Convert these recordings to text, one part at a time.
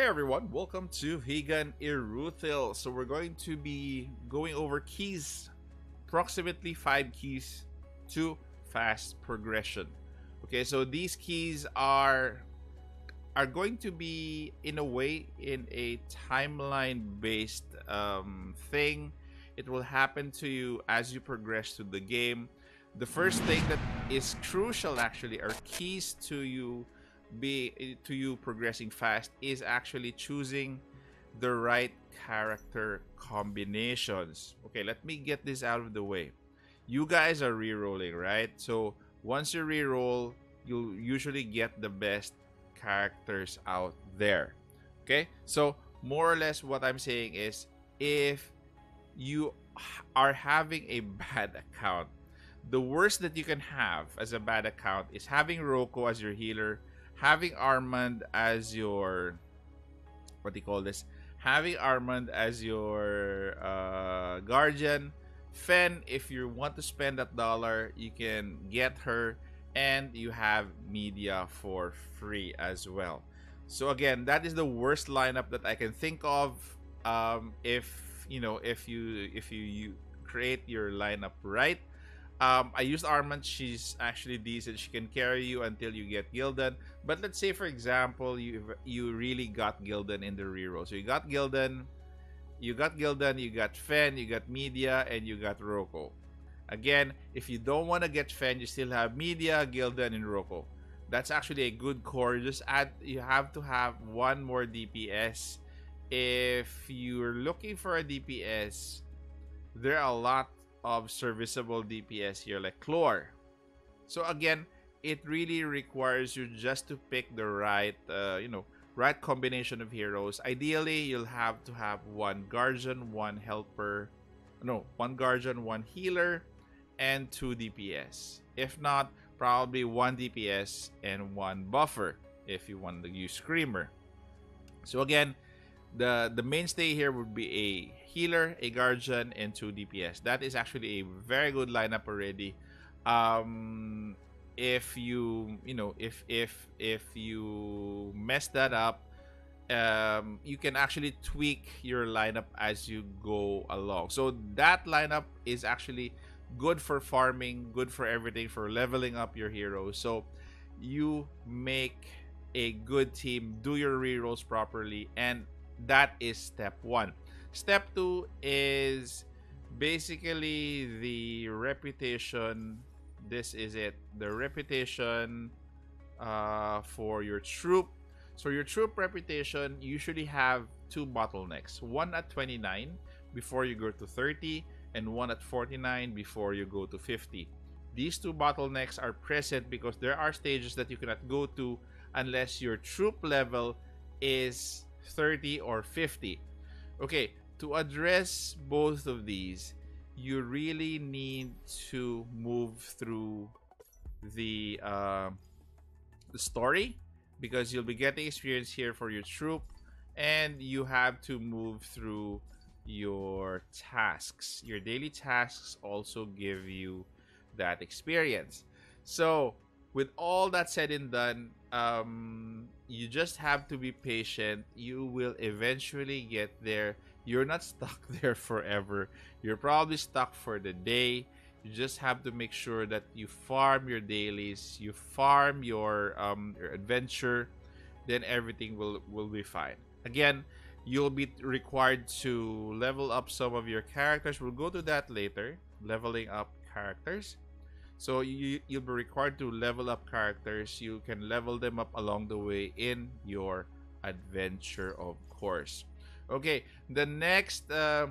Hey everyone, welcome to Higan Eruthyll. So we're going to be going over keys, approximately five keys to fast progression. Okay, so these keys are are going to be in a way in a timeline based um, thing. It will happen to you as you progress through the game. The first thing that is crucial actually are keys to you be to you progressing fast is actually choosing the right character combinations. Okay, let me get this out of the way. You guys are re-rolling, right? So once you re-roll, you'll usually get the best characters out there. Okay? So more or less what I'm saying is if you are having a bad account, the worst that you can have as a bad account is having Roko as your healer having Armand as your what do you call this? Having Armand as your uh, guardian. Fen, if you want to spend that dollar, you can get her, and you have media for free as well. So again, that is the worst lineup that I can think of. Um, if you know, if you if you, you create your lineup right, um, I used Armand. She's actually decent. She can carry you until you get Gildan. But let's say, for example, you you really got Gildan in the reroll. So you got Gildan, you got Gildan, you got Fen, you got Media, and you got Roko. Again, if you don't want to get Fen, you still have Media, Gildan, and Roko. That's actually a good core. Just add. You have to have one more DPS. If you're looking for a DPS, there are a lot of serviceable DPS here like Chlor. So again, it really requires you just to pick the right, uh, you know, right combination of heroes. Ideally, you'll have to have one Guardian, one Helper, no, one Guardian, one Healer, and two DPS. If not, probably one DPS and one Buffer if you want to use Screamer. So again, the the mainstay here would be a healer, a guardian, and two DPS. That is actually a very good lineup already. Um, if you you know if if if you mess that up, um, you can actually tweak your lineup as you go along. So that lineup is actually good for farming, good for everything, for leveling up your heroes. So you make a good team, do your rerolls properly, and that is step one. Step two is basically the reputation. This is it. The reputation uh, for your troop. So your troop reputation usually have two bottlenecks. One at 29 before you go to 30 and one at 49 before you go to 50. These two bottlenecks are present because there are stages that you cannot go to unless your troop level is 30 or 50. Okay, to address both of these, you really need to move through the uh, the story because you'll be getting experience here for your troop and you have to move through your tasks your daily tasks also give you that experience so with all that said and done um, you just have to be patient. You will eventually get there. You're not stuck there forever. You're probably stuck for the day. You just have to make sure that you farm your dailies, you farm your um, your adventure, then everything will will be fine. Again, you'll be required to level up some of your characters. We'll go to that later. Leveling up characters. So you, you'll be required to level up characters. You can level them up along the way in your adventure, of course. Okay, the next uh,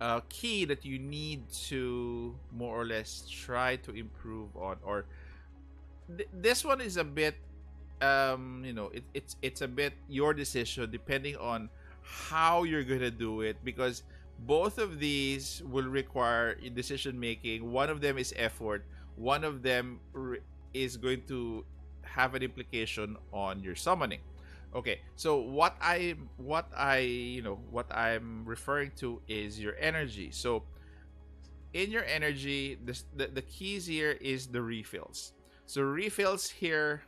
uh, key that you need to more or less try to improve on, or th this one is a bit, um, you know, it, it's it's a bit your decision depending on how you're gonna do it because both of these will require decision making. One of them is effort. One of them is going to have an implication on your summoning. Okay so what i what i you know what i'm referring to is your energy. So in your energy the, the keys here is the refills. So refills here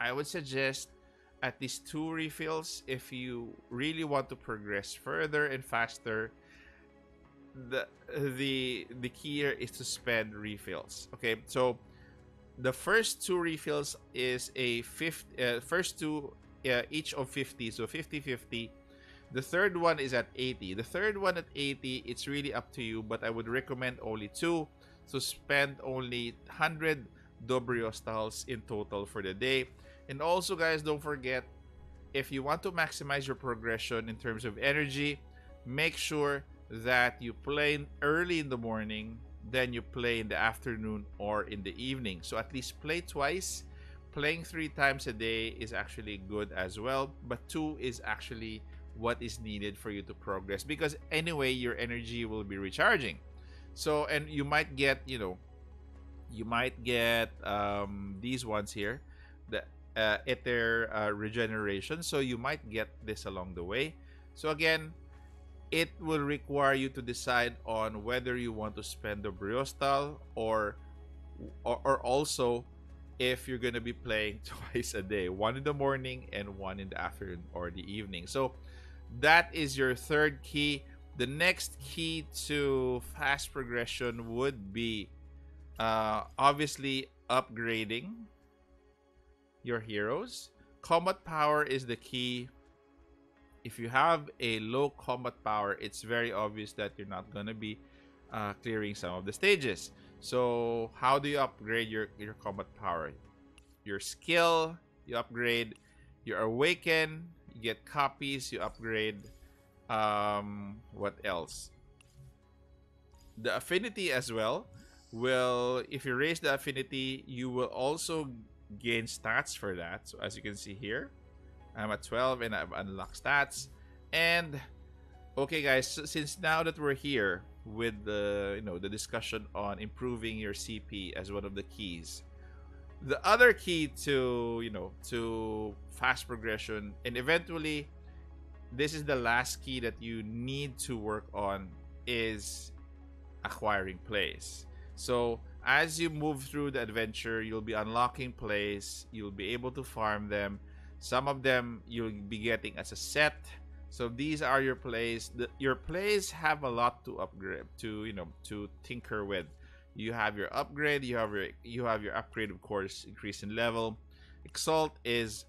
i would suggest at least two refills if you really want to progress further and faster the the key here is to spend refills okay? So the first two refills is a fifth uh, first two uh, each of 50 so 50 50 the third one is at 80 the third one at 80 it's really up to you but i would recommend only two. So spend only 100 Dobrostals in total for the day. And also guys don't forget if you want to maximize your progression in terms of energy make sure that you play early in the morning then you play in the afternoon or in the evening. So at least play twice. Playing three times a day is actually good as well but two is actually what is needed for you to progress because anyway your energy will be recharging. So and you might get you know you might get um, these ones here the uh, ether uh, regeneration. So you might get this along the way. So again it will require you to decide on whether you want to spend the Briostal or, or, or also if you're going to be playing twice a day, one in the morning and one in the afternoon or the evening. So that is your third key. The next key to fast progression would be uh, obviously upgrading your heroes. Combat power is the key if you have a low combat power, it's very obvious that you're not going to be uh, clearing some of the stages. So how do you upgrade your, your combat power? Your skill, you upgrade. Your awaken, you get copies, you upgrade. Um, what else? The affinity as well Well, if you raise the affinity, you will also gain stats for that. So as you can see here, I'm at 12 and I've unlocked stats. And okay guys, since now that we're here with the you know the discussion on improving your CP as one of the keys. The other key to, you know, to fast progression and eventually this is the last key that you need to work on is acquiring plays. So as you move through the adventure, you'll be unlocking plays, you'll be able to farm them, some of them you'll be getting as a set. So these are your plays. The, your plays have a lot to upgrade, to you know, to tinker with. You have your upgrade. You have your you have your upgrade, of course, increase in level. Exalt is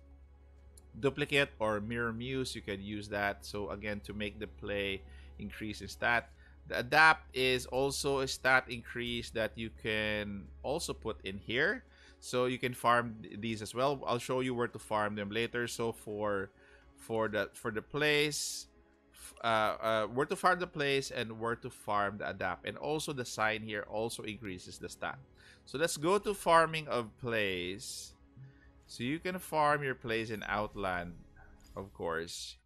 duplicate or mirror muse. You can use that. So again, to make the play increase in stat. The adapt is also a stat increase that you can also put in here so you can farm these as well. I'll show you where to farm them later. So for for the for the place uh, uh, where to farm the place and where to farm the adapt and also the sign here also increases the stat. So let's go to farming of place. So you can farm your place in outland of course.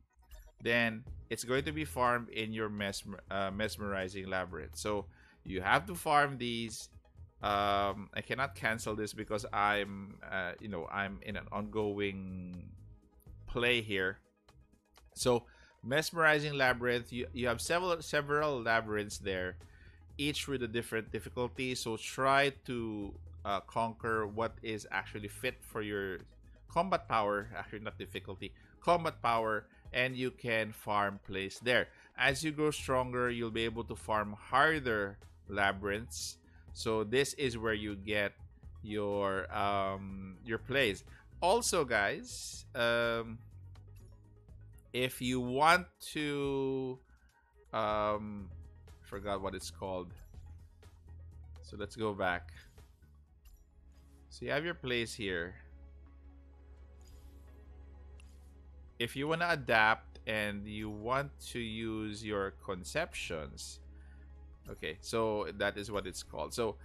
Then it's going to be farmed in your mesmer uh, mesmerizing labyrinth. So you have to farm these um, I cannot cancel this because I'm, uh, you know, I'm in an ongoing play here. So, mesmerizing labyrinth. You you have several several labyrinths there, each with a different difficulty. So try to uh, conquer what is actually fit for your combat power. Actually, not difficulty, combat power, and you can farm place there. As you grow stronger, you'll be able to farm harder labyrinths so this is where you get your um, your plays. Also, guys, um, if you want to, um, forgot what it's called. So let's go back. So you have your plays here. If you want to adapt and you want to use your conceptions, Okay, so that is what it's called. So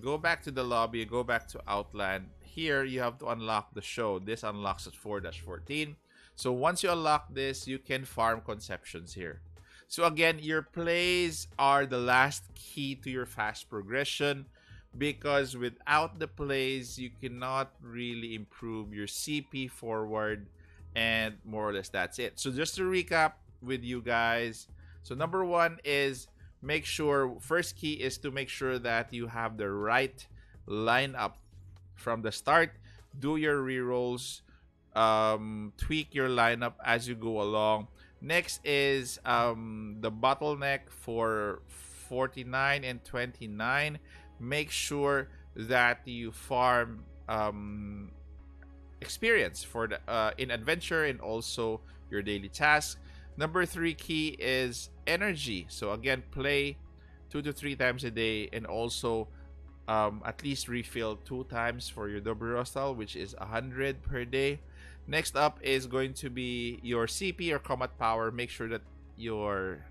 go back to the lobby, go back to Outland. Here, you have to unlock the show. This unlocks at 4-14. So once you unlock this, you can farm conceptions here. So again, your plays are the last key to your fast progression because without the plays, you cannot really improve your CP forward and more or less that's it. So just to recap with you guys, so number one is make sure first key is to make sure that you have the right lineup from the start. Do your rerolls. um, tweak your lineup as you go along. Next is um, the bottleneck for 49 and 29. Make sure that you farm um, experience for the uh, in adventure and also your daily tasks. Number three key is energy. So again, play two to three times a day and also um, at least refill two times for your Dobrostal, which is 100 per day. Next up is going to be your CP or combat power. Make sure that your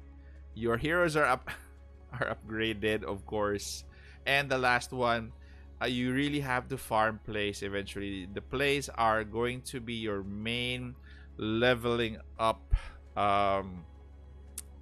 your heroes are up are upgraded, of course. And the last one, uh, you really have to farm plays eventually. The plays are going to be your main leveling up um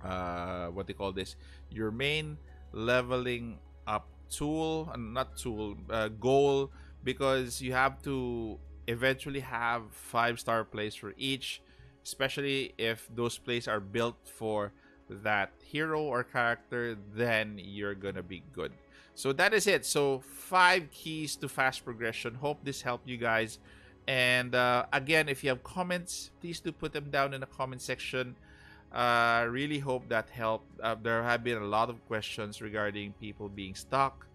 uh what they call this? Your main leveling up tool and uh, not tool uh, goal because you have to eventually have five star plays for each especially if those plays are built for that hero or character then you're gonna be good. So that is it. So five keys to fast progression. Hope this helped you guys and uh, again if you have comments please do put them down in the comment section. Uh, really hope that helped uh, there have been a lot of questions regarding people being stuck.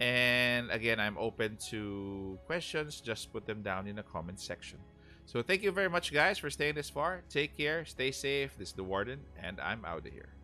And again i'm open to questions. Just put them down in the comment section. So thank you very much guys for staying this far. Take care. Stay safe. This is the warden and i'm out of here